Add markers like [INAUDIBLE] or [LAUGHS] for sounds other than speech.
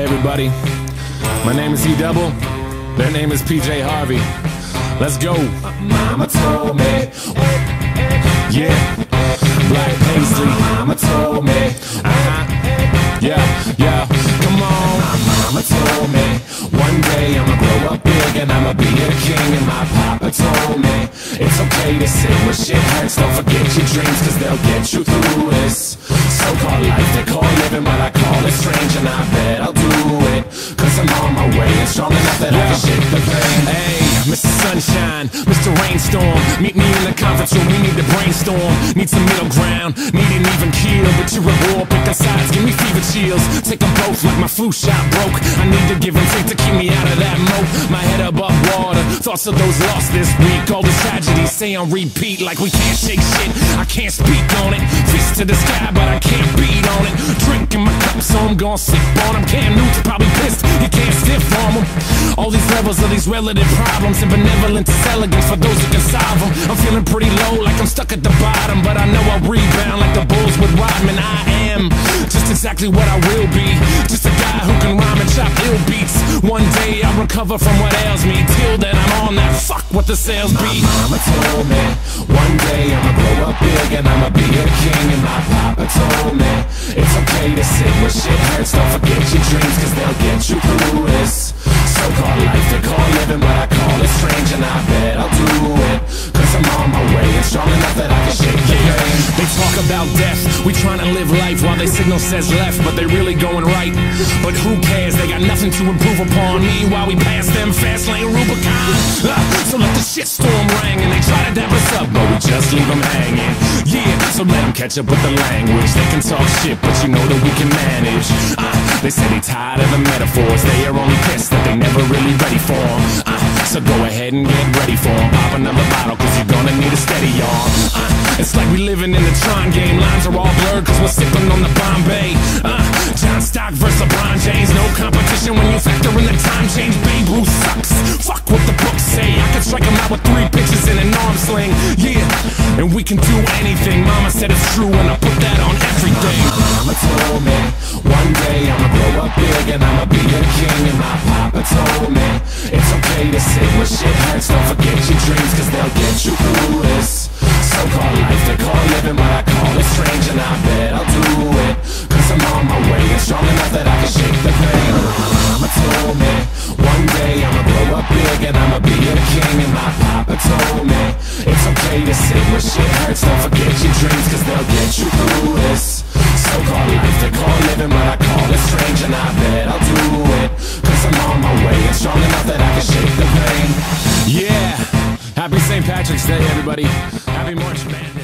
everybody. My name is E Double. Their name is PJ Harvey. Let's go. Mama told me. Yeah. Black Paisley. Mama told me. Uh-huh. Yeah, yeah. Shit hurts. Don't forget your dreams, cause they'll get you through this. So called life, they call living, but I call it strange. And I bet I'll do it. Cause I'm on my way and strong enough that I can shake the pain. Sunshine, Mr. Rainstorm. Meet me in the conference room, we need to brainstorm. Need some middle ground, need an even keel. But you're at war, picking sides, give me fever chills. Take them both like my flu shot broke. I need to give and take to keep me out of that moat. My head above water, thoughts of those lost this week. All the tragedies say on repeat like we can't shake shit. I can't speak on it. Fist to the sky, but I can't beat on it. Drinking my cup, so I'm gonna sip on them. Cam Newton's probably pissed, can't stiff on them. All these levels of these relative problems and benevolence is elegance for those who can solve them. I'm feeling pretty low, like I'm stuck at the bottom, but I know I'll rebound like the Bulls with Rodman. I am just exactly what I will be. Just a guy who can rhyme and chop ill beats. One day I'll recover from what ails me. Till then, I'm on that fuck what the sales be. Mama told me one day I'ma and I'ma be a king. And my papa told me it's okay to sit where shit hurts. Don't forget your dreams, cause they'll get you through this. So called life, they call living, but I call it strange. And I bet I'll do it. Cause I'm on my way and strong enough that I can shake the pain. They talk about death, we trying to live life while they signal says left, but they really going right. But who cares? They got nothing to improve upon me while we pass them fast lane Rubicon. [LAUGHS] So let the shitstorm ring and they try to dap us up, just leave them hanging. Yeah, so let them catch up with the language. They can talk shit, but you know that we can manage. Ah, they say they tired of the metaphors. They are only pissed that they never really ready for for 'em. Ah, so go ahead and get ready for 'em. Pop another bottle, cause you're gonna need a steady arm. Ah, it's like we living in the Tron game. Lines are all blurred, cause we're sipping on the Bombay. Uh, John Stock versus LeBron James. No competition when you factor in the time change. Babe Ruth sucks. Fuck what the books say. I can strike him out with three pitches in an arm sling. Yeah, and we can do anything. Mama said it's true, and I put that on everything. My Mama told me one day I'ma grow up big and I'ma be a king. And my papa told me it's okay to sit where shit hurts. Don't forget your dreams, cause they'll get you through this. So called life, they call living, but I call it strange. And I where. Don't forget your dreams, cause they'll get you through this. So called life, they call living, but I call it strange. And I bet I'll do it. Cause I'm on my way and strong enough that I can shake the pain. Yeah. Happy St. Patrick's Day, everybody. Happy March Madness.